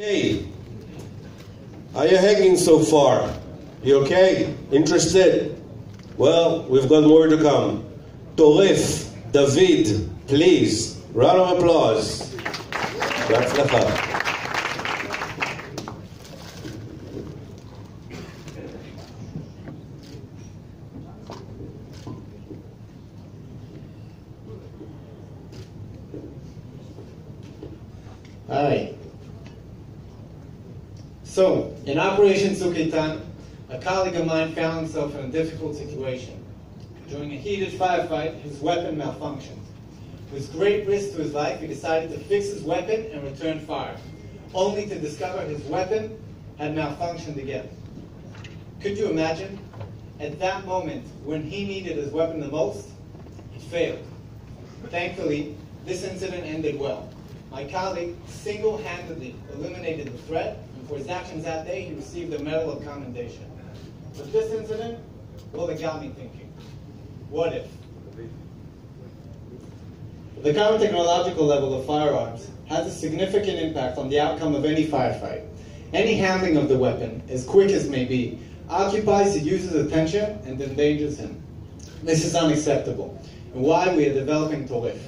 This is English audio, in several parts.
Hey, are you hanging so far? You okay? Interested? Well, we've got more to come. Toref, David, please, round of applause. That's All right. So, in Operation Tzuk Eitan, a colleague of mine found himself in a difficult situation. During a heated firefight, his weapon malfunctioned. With great risk to his life, he decided to fix his weapon and return fire, only to discover his weapon had malfunctioned again. Could you imagine? At that moment, when he needed his weapon the most, it failed. Thankfully, this incident ended well. My colleague single-handedly eliminated the threat, for his actions that day, he received a Medal of Commendation. But this incident, well, it got me thinking. What if? The current technological level of firearms has a significant impact on the outcome of any firefight. Any handling of the weapon, as quick as may be, occupies the user's attention and endangers him. This is unacceptable, and why we are developing Toref.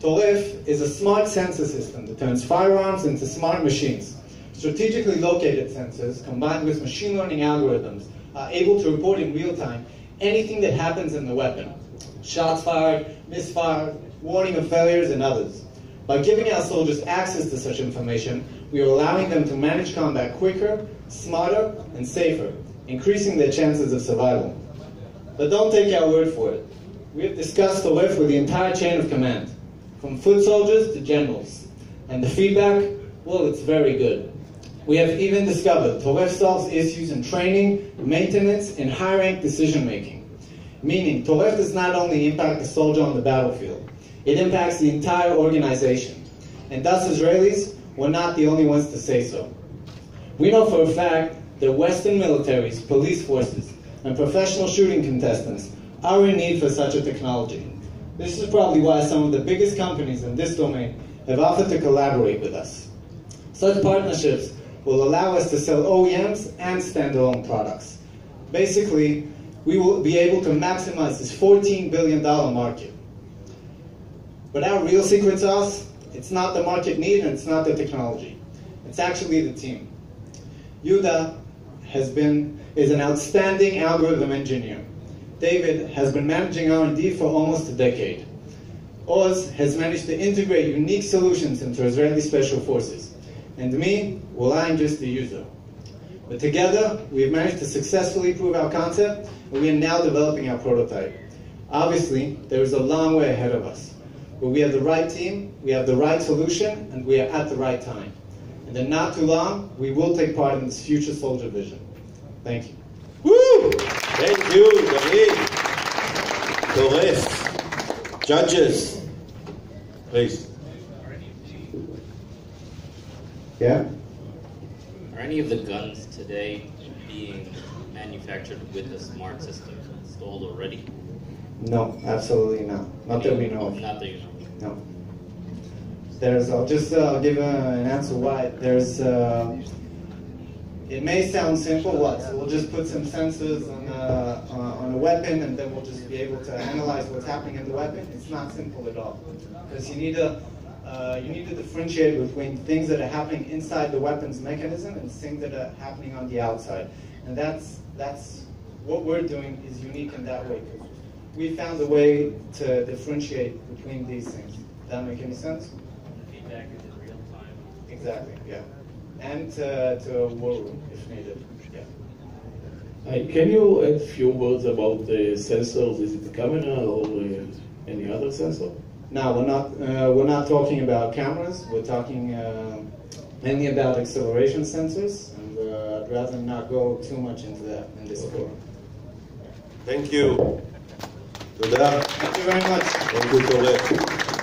Toref is a smart sensor system that turns firearms into smart machines. Strategically located sensors, combined with machine learning algorithms, are able to report in real time anything that happens in the weapon. Shots fired, misfired, warning of failures, and others. By giving our soldiers access to such information, we are allowing them to manage combat quicker, smarter, and safer, increasing their chances of survival. But don't take our word for it. We have discussed Toref with the entire chain of command from foot soldiers to generals. And the feedback, well, it's very good. We have even discovered Toref solves issues in training, maintenance, and high-rank decision-making. Meaning, Toref does not only impact the soldier on the battlefield, it impacts the entire organization. And thus Israelis were not the only ones to say so. We know for a fact that Western militaries, police forces, and professional shooting contestants are in need for such a technology. This is probably why some of the biggest companies in this domain have offered to collaborate with us. Such partnerships will allow us to sell OEMs and standalone products. Basically, we will be able to maximize this $14 billion market. But our real secret sauce, it's not the market need and it's not the technology. It's actually the team. Yuda has been, is an outstanding algorithm engineer. David has been managing R&D for almost a decade. Oz has managed to integrate unique solutions into Israeli Special Forces. And me, well, I'm just a user. But together, we've managed to successfully prove our concept, and we are now developing our prototype. Obviously, there is a long way ahead of us. But we have the right team, we have the right solution, and we are at the right time. And in not too long, we will take part in this future soldier vision. Thank you. Woo! Thank you, David. Toref. Judges, please. Yeah? Are any of the guns today being manufactured with a smart system installed already? No, absolutely not. Not that we know of. Not that you know. No. There's, I'll just uh, give uh, an answer why. There's, uh, it may sound simple, what? So we'll just put some sensors on a, uh, on a weapon and then we'll just be able to analyze what's happening in the weapon. It's not simple at all. Because you need to, uh, you need to differentiate between things that are happening inside the weapon's mechanism and things that are happening on the outside. And that's, that's what we're doing is unique in that way. We found a way to differentiate between these things. Does that make any sense? Feedback is in real time. Exactly, yeah. And to, to a war room if needed, yeah. Hi, can you add a few words about the sensors? Is it the camera or uh, any other sensor? Now we're not uh, we're not talking about cameras. We're talking uh, mainly about acceleration sensors, and uh, I'd rather not go too much into that in this okay. forum. Thank you. Thank you very much. Thank you, Colette.